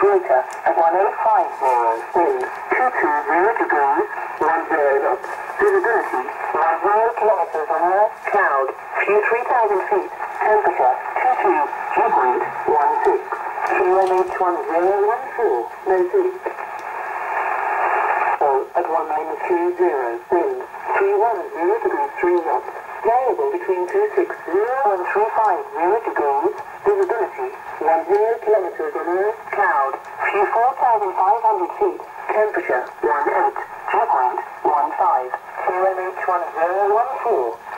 greater at 1850, wind 220 degrees, 10 knots, visibility 10 kilometers on Earth, cloud, few 3,000 feet, temperature 22, dew point 16, QNH 1014, no seat. So, at 1930, wind 310 degrees 3 knots, variable between 260 and 350 degrees, visibility 10 kilometers on Earth, cloud, few 4,500 feet, temperature 18, dew point 15, QNH 1014.